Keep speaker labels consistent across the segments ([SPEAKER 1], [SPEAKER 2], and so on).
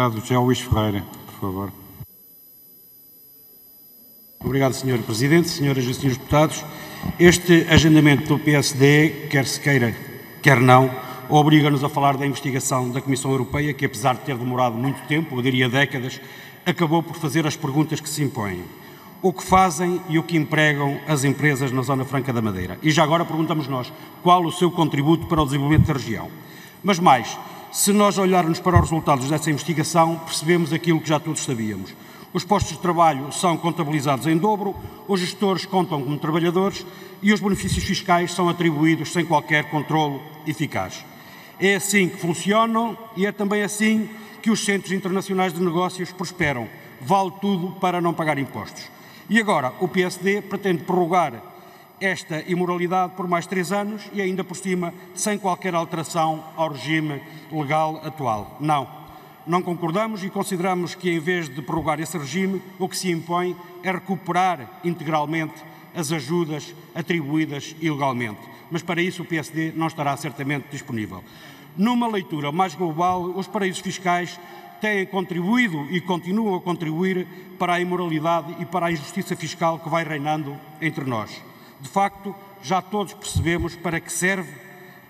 [SPEAKER 1] deputado José Luís Ferreira, por favor.
[SPEAKER 2] Obrigado, Sr. Presidente, senhoras e senhores deputados. Este agendamento do PSD, quer se queira, quer não, obriga-nos a falar da investigação da Comissão Europeia, que apesar de ter demorado muito tempo, eu diria décadas, acabou por fazer as perguntas que se impõem. O que fazem e o que empregam as empresas na Zona Franca da Madeira? E já agora perguntamos nós, qual o seu contributo para o desenvolvimento da região? Mas mais, se nós olharmos para os resultados dessa investigação, percebemos aquilo que já todos sabíamos. Os postos de trabalho são contabilizados em dobro, os gestores contam como trabalhadores e os benefícios fiscais são atribuídos sem qualquer controlo eficaz. É assim que funcionam e é também assim que os centros internacionais de negócios prosperam. Vale tudo para não pagar impostos. E agora o PSD pretende prorrogar esta imoralidade por mais três anos e ainda por cima sem qualquer alteração ao regime legal atual. Não. Não concordamos e consideramos que, em vez de prorrogar esse regime, o que se impõe é recuperar integralmente as ajudas atribuídas ilegalmente. Mas para isso o PSD não estará certamente disponível. Numa leitura mais global, os paraísos fiscais têm contribuído e continuam a contribuir para a imoralidade e para a injustiça fiscal que vai reinando entre nós. De facto, já todos percebemos para que serve,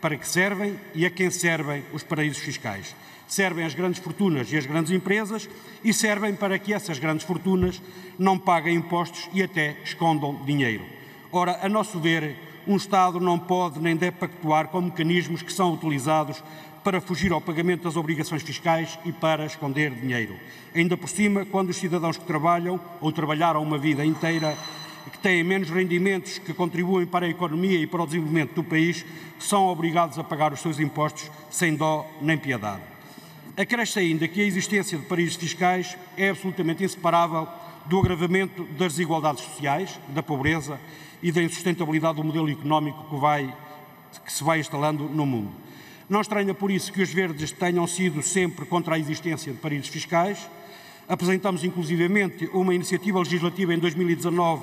[SPEAKER 2] para que servem e a quem servem os paraísos fiscais. Servem às grandes fortunas e às grandes empresas e servem para que essas grandes fortunas não paguem impostos e até escondam dinheiro. Ora, a nosso ver, um Estado não pode nem deve pactuar com mecanismos que são utilizados para fugir ao pagamento das obrigações fiscais e para esconder dinheiro. Ainda por cima, quando os cidadãos que trabalham ou trabalharam uma vida inteira que têm menos rendimentos, que contribuem para a economia e para o desenvolvimento do país, são obrigados a pagar os seus impostos sem dó nem piedade. Acresce ainda que a existência de paraísos fiscais é absolutamente inseparável do agravamento das desigualdades sociais, da pobreza e da insustentabilidade do modelo económico que, vai, que se vai instalando no mundo. Não estranha por isso que os verdes tenham sido sempre contra a existência de paraísos fiscais. Apresentamos inclusivamente uma iniciativa legislativa em 2019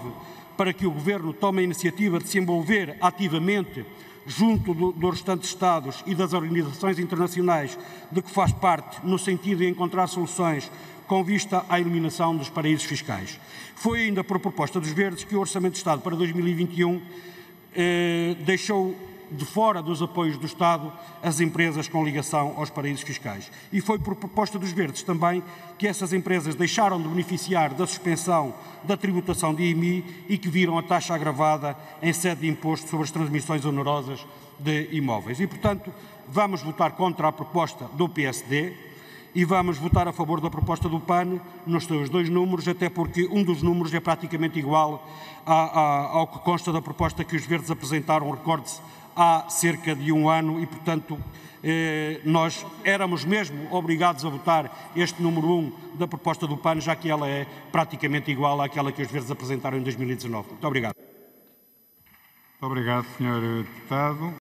[SPEAKER 2] para que o Governo tome a iniciativa de se envolver ativamente junto do, dos restantes Estados e das organizações internacionais de que faz parte, no sentido de encontrar soluções com vista à eliminação dos paraísos fiscais. Foi ainda por proposta dos Verdes que o Orçamento de Estado para 2021 eh, deixou de fora dos apoios do Estado as empresas com ligação aos paraísos fiscais. E foi por proposta dos Verdes também que essas empresas deixaram de beneficiar da suspensão da tributação de IMI e que viram a taxa agravada em sede de imposto sobre as transmissões onerosas de imóveis. E, portanto, vamos votar contra a proposta do PSD, e vamos votar a favor da proposta do PAN nos seus dois números, até porque um dos números é praticamente igual ao que consta da proposta que os Verdes apresentaram, recorde-se, há cerca de um ano e, portanto, eh, nós éramos mesmo obrigados a votar este número 1 um da proposta do PAN, já que ela é praticamente igual àquela que os Verdes apresentaram em 2019. Muito obrigado.
[SPEAKER 1] Muito obrigado, Sr. Deputado.